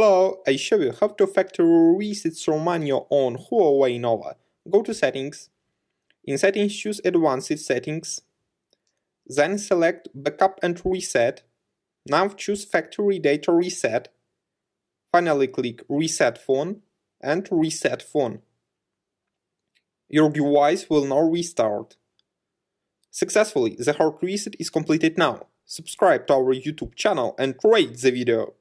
Hello, I show you how to factory reset Romania on Huawei Nova. Go to Settings. In Settings choose Advanced Settings. Then select Backup and Reset. Now choose Factory Data Reset. Finally click Reset Phone and Reset Phone. Your device will now restart. Successfully, the hard reset is completed now. Subscribe to our YouTube channel and rate the video.